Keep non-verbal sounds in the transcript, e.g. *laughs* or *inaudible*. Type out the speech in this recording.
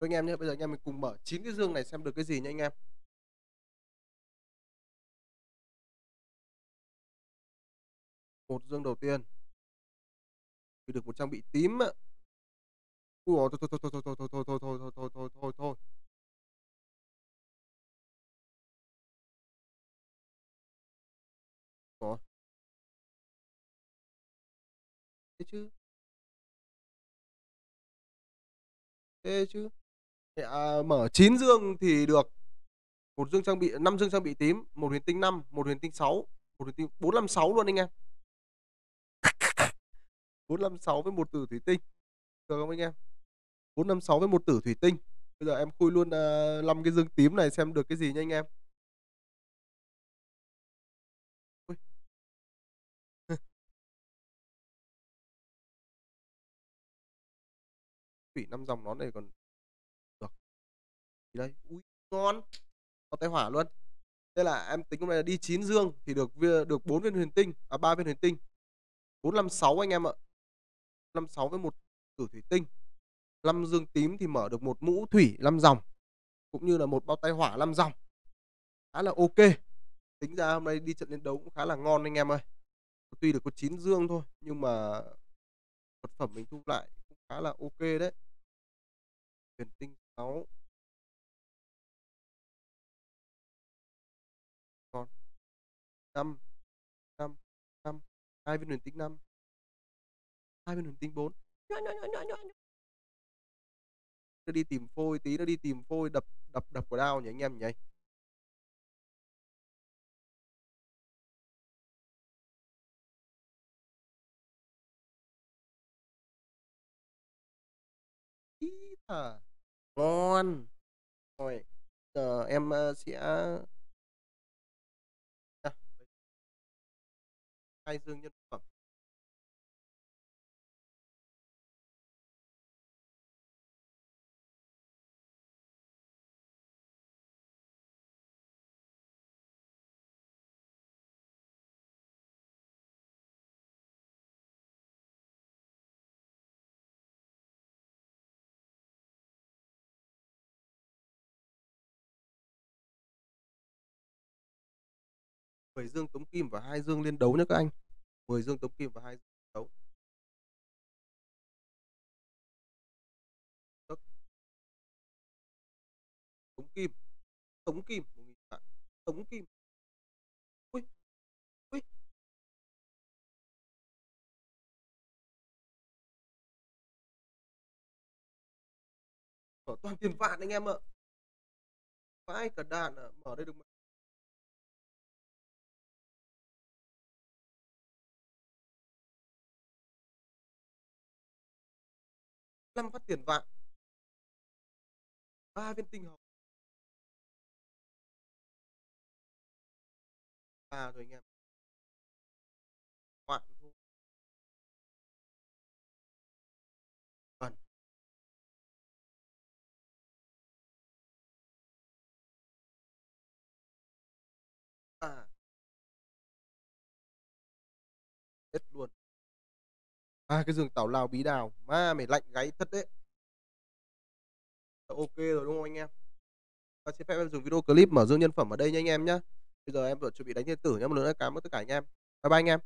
Anh em nhé, bây giờ anh em mình cùng mở chín cái dương này xem được cái gì nha anh em. Một dương đầu tiên. Thì được một trang bị tím ạ. Ủa giời, thôi, thôi, thôi, thôi, thôi, thôi, thôi, thôi, thôi, thôi, thôi, thôi, thôi, thôi. Ủa? Thế chứ. Thế chứ. À, mở 9 dương thì được một dương trang bị 5 dương trang bị tím, một huyền tinh 5, một huyền tinh 6, một huyền tinh 456 luôn anh em. *laughs* 456 với một tử thủy tinh. Được không anh em? 456 với một tử thủy tinh. Bây giờ em khui luôn à, uh, 5 cái dương tím này xem được cái gì nha anh em. Thủy *laughs* năm dòng nó này còn đây? Ui ngon. Có tay hỏa luôn. đây là em tính hôm nay là đi 9 dương thì được được 4 viên huyền tinh, à 3 viên huyền tinh. 456 anh em ạ. 56 với một tử thủy tinh. 5 dương tím thì mở được một mũ thủy 5 dòng cũng như là một bao tay hỏa 5 dòng. Khá là ok. Tính ra hôm nay đi trận chiến đấu cũng khá là ngon anh em ơi. Tuy được có 9 dương thôi nhưng mà vật phẩm mình thu lại cũng khá là ok đấy. Huyền tinh 6 Còn 5 5 5 2 viên huyền tinh 5 2 viên huyền tinh 4 nhỏ, nhỏ, nhỏ, nhỏ, nhỏ. Nó đi tìm phôi tí nó đi tìm phôi đập đập đập của đao nhỉ anh em nhỉ? Ý thở ngon rồi giờ em sẽ hai dương nhân phẩm. Mười dương tống kim và hai dương liên đấu nhé các anh. 10 dương tống kim và hai dương đấu. Tống kim. Tống kim, một nghìn vạn tống kim. Ui ui. Mở toàn tiền vạn anh em ạ. Vãi cả đàn à. mở đây được 5 phát tiền vạn. 3 viên tinh hồng. và rồi anh em. Vạn thu. Vâng. À. Hết luôn. À, cái giường tảo lao bí đào. Ma mày lạnh gáy thật đấy. Ờ, ok rồi đúng không anh em? Và xin phép em dùng video clip mở dương nhân phẩm ở đây nha anh em nhé. Bây giờ em vừa chuẩn bị đánh thiên tử nhé. Một lần nữa cảm ơn tất cả anh em. Bye bye anh em.